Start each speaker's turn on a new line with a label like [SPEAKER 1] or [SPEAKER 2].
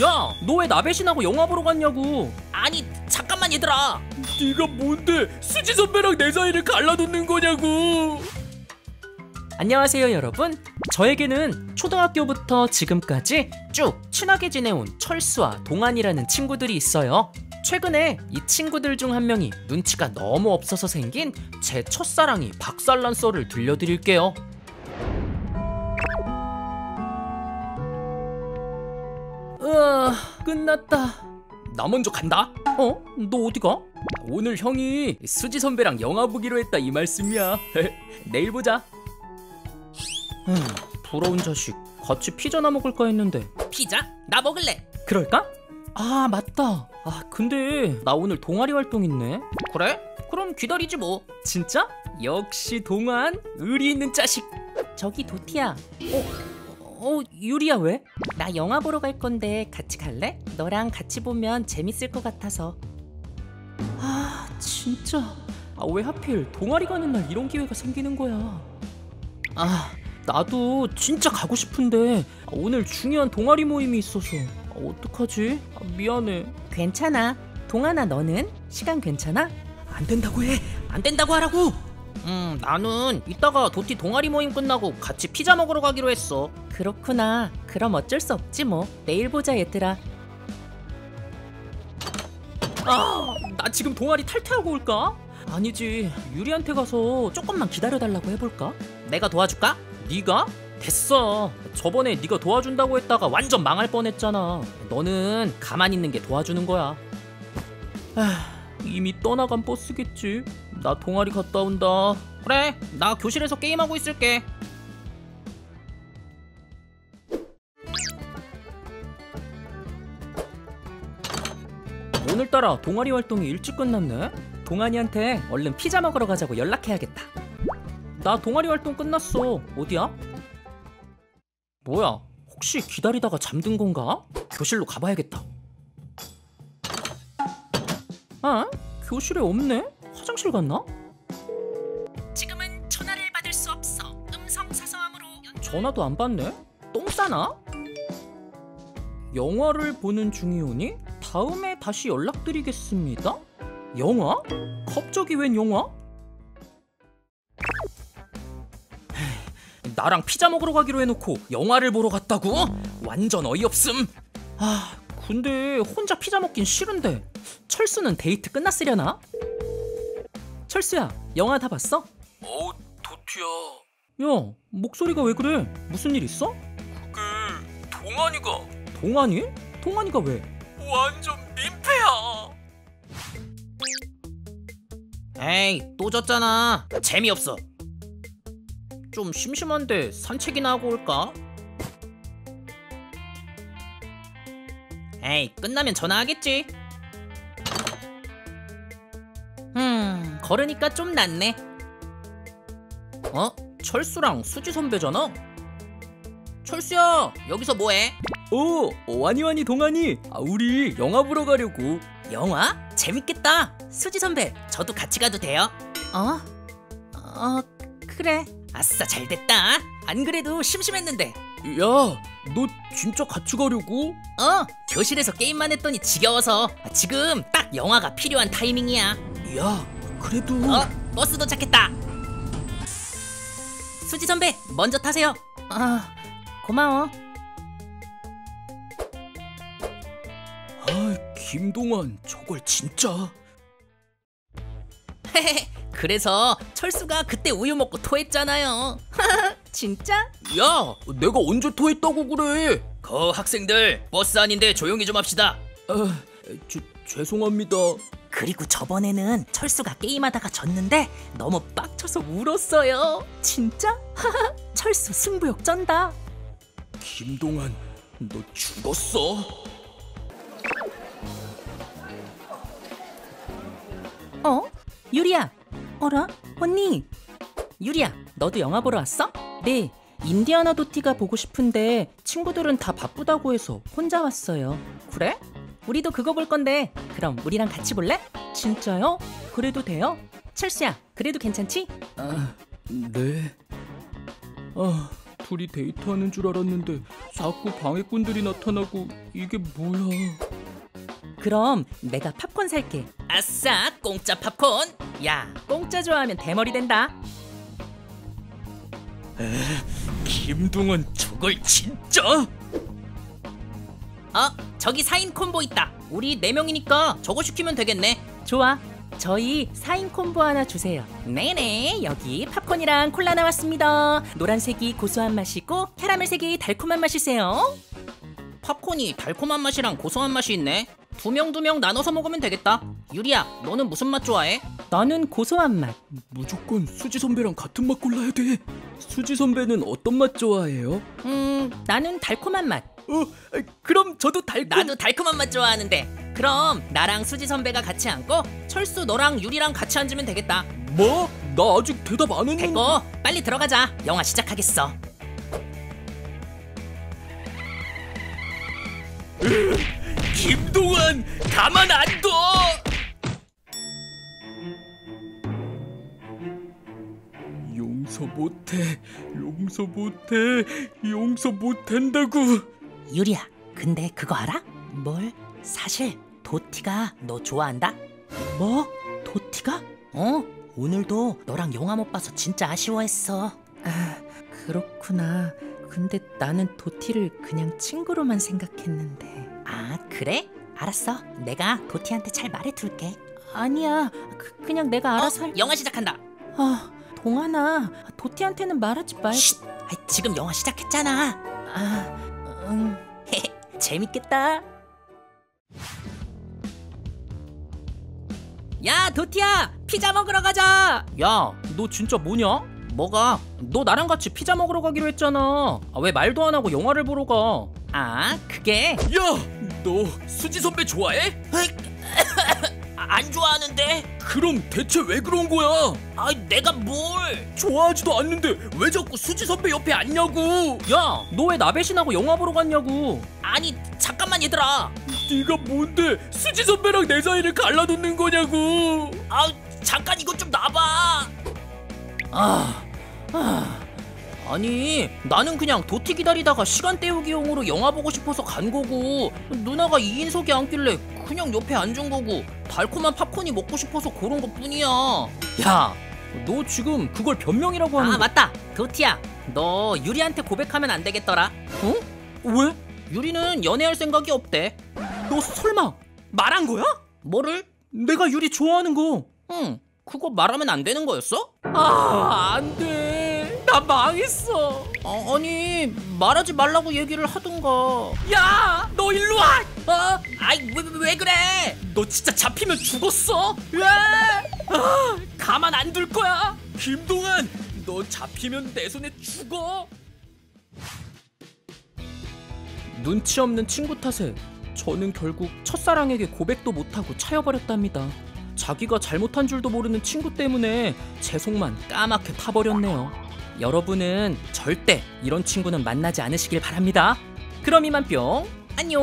[SPEAKER 1] 야, 너 왜 나 배신하고 영화 보러 갔냐고.
[SPEAKER 2] 아니 잠깐만 얘들아
[SPEAKER 1] 네가 뭔데 수지 선배랑 내 사이를 갈라놓는 거냐고. 안녕하세요, 여러분. 저에게는 초등학교부터 지금까지 쭉 친하게 지내온 철수와 동안이라는 친구들이 있어요. 최근에 이 친구들 중 한 명이 눈치가 너무 없어서 생긴 제 첫사랑이 박살난 썰을 들려드릴게요. 으아, 끝났다. 나 먼저 간다. 어? 너 어디 가? 오늘 형이 수지 선배랑 영화 보기로 했다 이 말씀이야. 내일 보자. 음, 부러운 자식. 같이 피자나 먹을까 했는데.
[SPEAKER 2] 피자? 나 먹을래
[SPEAKER 1] 그럴까? 아 맞다. 아 근데 나 오늘 동아리 활동 있네.
[SPEAKER 2] 그래? 그럼 기다리지 뭐
[SPEAKER 1] 진짜? 역시 동안 의리 있는 자식. 저기 도티야. 어, 어 유리야 왜? 나 영화 보러 갈 건데 같이 갈래? 너랑 같이 보면 재밌을 것 같아서. 아 진짜. 아 왜 하필 동아리 가는 날 이런 기회가 생기는 거야? 아 나도 진짜 가고 싶은데 아, 오늘 중요한 동아리 모임이 있어서 아, 어떡하지? 아, 미안해. 괜찮아. 동아나 너는 시간 괜찮아? 안 된다고 해.
[SPEAKER 2] 안 된다고 하라고 음 나는 이따가 도티 동아리 모임 끝나고 같이 피자 먹으러 가기로 했어
[SPEAKER 1] 그렇구나. 그럼 어쩔 수 없지 뭐. 내일 보자 얘들아. 아, 나 지금 동아리 탈퇴하고 올까? 아니지. 유리한테 가서 조금만 기다려달라고 해볼까?
[SPEAKER 2] 내가 도와줄까?
[SPEAKER 1] 네가? 됐어. 저번에 네가 도와준다고 했다가 완전 망할 뻔했잖아. 너는 가만히 있는 게 도와주는 거야. 아, 이미 떠나간 버스겠지. 나 동아리 갔다 온다.
[SPEAKER 2] 그래 나 교실에서 게임하고 있을게
[SPEAKER 1] 오늘따라 동아리 활동이 일찍 끝났네. 동아리한테 얼른 피자 먹으러 가자고 연락해야겠다. 나 동아리 활동 끝났어. 어디야? 뭐야? 혹시 기다리다가 잠든 건가? 교실로 가봐야겠다. 아? 교실에 없네? 화장실 갔나?
[SPEAKER 2] 지금은 전화를 받을 수 없어 음성 사서함으로
[SPEAKER 1] 전화도 안 받네? 똥 싸나? 영화를 보는 중이오니 다음에 다시 연락드리겠습니다. 영화? 갑자기 웬 영화? 나랑 피자 먹으러 가기로 해놓고 영화를 보러 갔다고? 완전 어이없음. 아, 근데 혼자 피자 먹긴 싫은데 철수는 데이트 끝났으려나? 철수야, 영화 다 봤어?
[SPEAKER 3] 어, 도티야.
[SPEAKER 1] 야, 목소리가 왜 그래? 무슨 일 있어?
[SPEAKER 3] 그게 동안이가
[SPEAKER 1] 동안이? 동안이가 왜?
[SPEAKER 3] 완전 민폐야.
[SPEAKER 2] 에이 또 졌잖아 재미없어
[SPEAKER 1] 좀 심심한데 산책이나 하고 올까?
[SPEAKER 2] 에이 끝나면 전화하겠지
[SPEAKER 1] 걸으니까 좀 낫네. 어? 철수랑 수지 선배잖아?
[SPEAKER 2] 철수야 여기서 뭐해?
[SPEAKER 1] 오, 와니와니 동안이. 아, 우리 영화 보러 가려고.
[SPEAKER 2] 영화? 재밌겠다 수지 선배 저도 같이 가도 돼요?
[SPEAKER 1] 어? 어, 그래.
[SPEAKER 2] 아싸 잘됐다 안 그래도 심심했는데
[SPEAKER 1] 야, 너 진짜 같이 가려고?
[SPEAKER 2] 어 교실에서 게임만 했더니 지겨워서 지금 딱 영화가 필요한 타이밍이야
[SPEAKER 1] 야, 그래도.
[SPEAKER 2] 어 버스 도착했다 수지 선배 먼저 타세요
[SPEAKER 1] 아, 고마워. 아, 김동완, 저걸 진짜.
[SPEAKER 2] 그래서 철수가 그때 우유 먹고 토했잖아요
[SPEAKER 1] 진짜?
[SPEAKER 3] 야, 내가 언제 토했다고 그래?
[SPEAKER 2] 그 학생들 버스 아닌데 조용히 좀 합시다
[SPEAKER 1] 아, 죄, 죄송합니다.
[SPEAKER 2] 그리고 저번에는 철수가 게임하다가 졌는데 너무 빡쳐서 울었어요
[SPEAKER 1] 진짜? 철수 승부욕 쩐다.
[SPEAKER 3] 김동완, 너 죽었어?
[SPEAKER 1] 어? 유리야. 어라? 언니. 유리야, 너도 영화 보러 왔어? 네. 인디아나 도티가 보고 싶은데 친구들은 다 바쁘다고 해서 혼자 왔어요. 그래? 우리도 그거 볼 건데 그럼 우리랑 같이 볼래? 진짜요? 그래도 돼요? 철수야, 그래도 괜찮지? 아, 네. 아,
[SPEAKER 3] 둘이 데이트하는 줄 알았는데 자꾸 방해꾼들이 나타나고 이게 뭐야?
[SPEAKER 1] 그럼 내가 팝콘 살게.
[SPEAKER 2] 아싸 공짜 팝콘
[SPEAKER 1] 야, 공짜 좋아하면 대머리 된다.
[SPEAKER 3] 김동완 저걸 진짜?
[SPEAKER 2] 어 저기 4인 콤보 있다 우리 4명이니까 저거 시키면 되겠네
[SPEAKER 1] 좋아. 저희 4인 콤보 하나 주세요. 네네, 여기 팝콘이랑 콜라 나왔습니다. 노란색이 고소한 맛이고 캐러멜색이 달콤한 맛이세요.
[SPEAKER 2] 팝콘이 달콤한 맛이랑 고소한 맛이 있네 두 명 두 명 나눠서 먹으면 되겠다 유리야 너는 무슨 맛 좋아해?
[SPEAKER 1] 나는 고소한 맛.
[SPEAKER 3] 무조건 수지 선배랑 같은 맛 골라야 돼. 수지 선배는 어떤 맛 좋아해요?
[SPEAKER 1] 음, 나는 달콤한 맛.
[SPEAKER 3] 어, 그럼 저도 달콤.
[SPEAKER 2] 나도 달콤한 맛 좋아하는데 그럼 나랑 수지 선배가 같이 앉고 철수 너랑 유리랑 같이 앉으면 되겠다
[SPEAKER 3] 뭐? 나 아직 대답 안 했는데.
[SPEAKER 2] 됐고 빨리 들어가자 영화 시작하겠어
[SPEAKER 3] 김동완 가만 안 둬. 용서 못해, 용서 못해, 용서 못한다고.
[SPEAKER 1] 유리야, 근데 그거 알아? 뭘? 사실 도티가 너 좋아한다? 뭐? 도티가? 어? 오늘도 너랑 영화 못 봐서 진짜 아쉬워했어. 아, 그렇구나. 근데 나는 도티를 그냥 친구로만 생각했는데. 아, 그래? 알았어. 내가 도티한테 잘 말해둘게. 아니야. 그, 그냥 내가 알아서 할...
[SPEAKER 2] 어? 영화 시작한다
[SPEAKER 1] 아, 동아나. 도티한테는 말하지 말고.
[SPEAKER 2] 쉿 아, 지금 영화 시작했잖아
[SPEAKER 1] 아, 응. 재밌겠다.
[SPEAKER 2] 야 도티야 피자 먹으러 가자
[SPEAKER 1] 야, 너 진짜 뭐냐?
[SPEAKER 2] 뭐가
[SPEAKER 1] 너 나랑 같이 피자 먹으러 가기로 했잖아. 아, 왜 말도 안 하고 영화를 보러 가?
[SPEAKER 2] 아 그게
[SPEAKER 3] 야, 너 수지 선배 좋아해?
[SPEAKER 2] 아, 안 좋아하는데
[SPEAKER 3] 그럼 대체 왜 그런 거야?
[SPEAKER 2] 아 내가 뭘
[SPEAKER 3] 좋아하지도 않는데 왜 자꾸 수지 선배 옆에 앉냐고?
[SPEAKER 1] 야, 너 왜 나 배신하고 영화 보러 갔냐고?
[SPEAKER 2] 아니 잠깐만 얘들아
[SPEAKER 3] 네가 뭔데 수지 선배랑 내 사이를 갈라놓는 거냐고?
[SPEAKER 2] 아 잠깐 이것 좀 놔봐
[SPEAKER 1] 아, 아. 아니, 나는 그냥 도티 기다리다가 시간 때우기용으로 영화 보고 싶어서 간 거고 누나가 2인석에 앉길래 그냥 옆에 앉은 거고 달콤한 팝콘이 먹고 싶어서 그런 것 뿐이야. 야, 너 지금 그걸 변명이라고 하는
[SPEAKER 2] 아
[SPEAKER 1] 거
[SPEAKER 2] 맞다 도티야 너 유리한테 고백하면 안 되겠더라
[SPEAKER 1] 어? 왜?
[SPEAKER 2] 유리는 연애할 생각이 없대
[SPEAKER 1] 너 설마 말한 거야?
[SPEAKER 2] 뭐를?
[SPEAKER 1] 내가 유리 좋아하는 거.
[SPEAKER 2] 응 그거 말하면 안 되는 거였어?
[SPEAKER 1] 아, 안 돼. 나 망했어.
[SPEAKER 2] 아, 아니 말하지 말라고 얘기를 하던가
[SPEAKER 1] 야, 너 일로 와.
[SPEAKER 2] 어? 아이 왜, 왜, 왜 그래
[SPEAKER 1] 너 진짜 잡히면 죽었어. 왜? 아, 가만 안 둘 거야.
[SPEAKER 3] 김동완, 너 잡히면 내 손에 죽어.
[SPEAKER 1] 눈치 없는 친구 탓에 저는 결국 첫사랑에게 고백도 못하고 차여버렸답니다. 자기가 잘못한 줄도 모르는 친구 때문에 제 속만 까맣게 타버렸네요. 여러분은 절대 이런 친구는 만나지 않으시길 바랍니다. 그럼 이만 뿅 안녕.